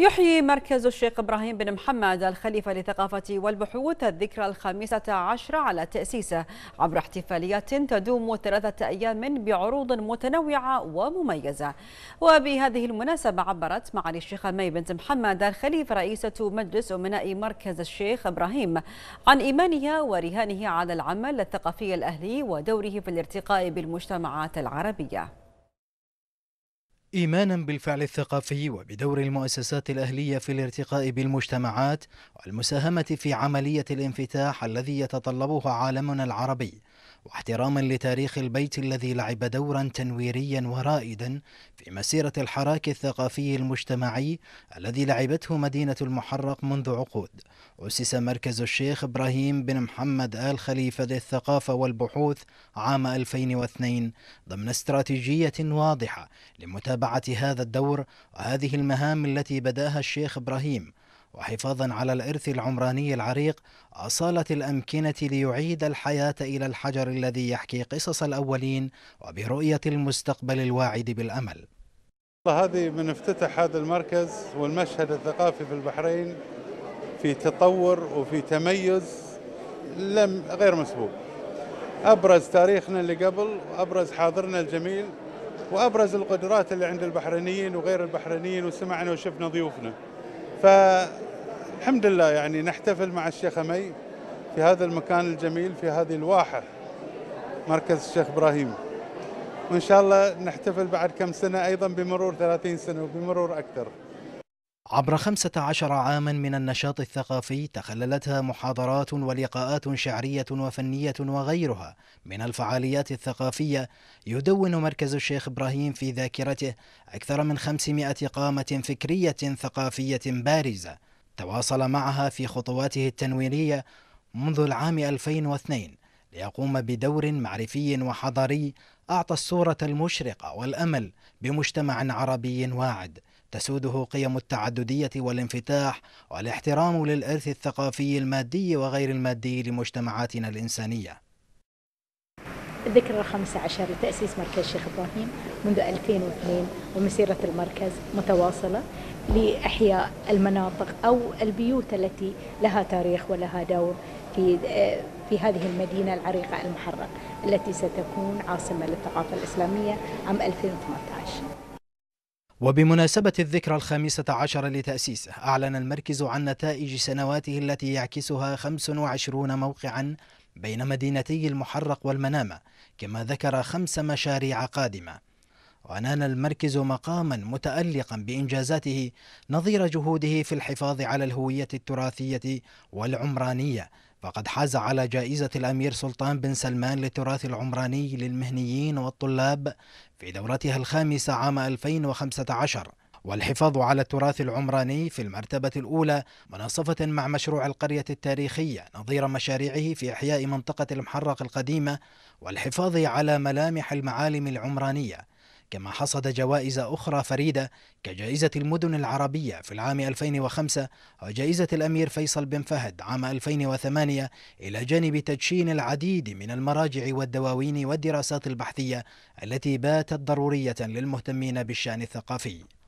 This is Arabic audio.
يحيي مركز الشيخ إبراهيم بن محمد الخليفة للثقافة والبحوث الذكرى الخامسة عشر على تأسيسه عبر احتفاليات تدوم ثلاثة أيام بعروض متنوعة ومميزة. وبهذه المناسبة عبرت معالي الشيخة مي بنت محمد الخليفة رئيسة مجلس أمناء مركز الشيخ إبراهيم عن إيمانها ورهانه على العمل الثقافي الأهلي ودوره في الارتقاء بالمجتمعات العربية. إيمانا بالفعل الثقافي وبدور المؤسسات الأهلية في الارتقاء بالمجتمعات والمساهمة في عملية الانفتاح الذي يتطلبه عالمنا العربي. واحتراما لتاريخ البيت الذي لعب دورا تنويريا ورائدا في مسيرة الحراك الثقافي المجتمعي الذي لعبته مدينة المحرق منذ عقود. أسس مركز الشيخ إبراهيم بن محمد آل خليفة للثقافة والبحوث عام 2002 ضمن استراتيجية واضحة لمتابعة هذا الدور وهذه المهام التي بدأها الشيخ إبراهيم وحفاظا على الإرث العمراني العريق أصالة الأمكنة ليعيد الحياة إلى الحجر الذي يحكي قصص الأولين وبرؤية المستقبل الواعد بالأمل. هذه من افتتح هذا المركز والمشهد الثقافي في البحرين في تطور وفي تميز لم غير مسبوق. أبرز تاريخنا اللي قبل وأبرز حاضرنا الجميل وأبرز القدرات اللي عند البحرينيين وغير البحرينيين وسمعنا وشفنا ضيوفنا. فالحمد لله يعني نحتفل مع الشيخ مي في هذا المكان الجميل في هذه الواحة مركز الشيخ إبراهيم. وإن شاء الله نحتفل بعد كم سنة أيضا بمرور 30 سنة وبمرور أكثر. عبر 15 عاما من النشاط الثقافي تخللتها محاضرات ولقاءات شعرية وفنية وغيرها من الفعاليات الثقافية يدون مركز الشيخ إبراهيم في ذاكرته أكثر من 500 قامة فكرية ثقافية بارزة تواصل معها في خطواته التنويرية منذ العام 2002 ليقوم بدور معرفي وحضاري أعطى الصورة المشرقة والأمل بمجتمع عربي واعد تسوده قيم التعددية والانفتاح والاحترام للإرث الثقافي المادي وغير المادي لمجتمعاتنا الإنسانية. الذكرى الخامسة عشر لتأسيس مركز شيخ إبراهيم منذ 2002 ومسيرة المركز متواصلة لإحياء المناطق أو البيوت التي لها تاريخ ولها دور في في هذه المدينة العريقة المحرق التي ستكون عاصمة للثقافة الإسلامية عام 2018 وبمناسبة الذكرى الخامسة عشر لتأسيسه أعلن المركز عن نتائج سنواته التي يعكسها 25 موقعا بين مدينتي المحرق والمنامة كما ذكر خمس مشاريع قادمة. ونال المركز مقاما متألقا بإنجازاته نظير جهوده في الحفاظ على الهوية التراثية والعمرانية فقد حاز على جائزة الأمير سلطان بن سلمان للتراث العمراني للمهنيين والطلاب في دورتها الخامسة عام 2015 والحفاظ على التراث العمراني في المرتبة الأولى مناصفة مع مشروع القرية التاريخية نظير مشاريعه في إحياء منطقة المحرق القديمة والحفاظ على ملامح المعالم العمرانية كما حصد جوائز أخرى فريدة كجائزة المدن العربية في العام 2005 وجائزة الأمير فيصل بن فهد عام 2008 إلى جانب تدشين العديد من المراجع والدواوين والدراسات البحثية التي باتت ضرورية للمهتمين بالشأن الثقافي.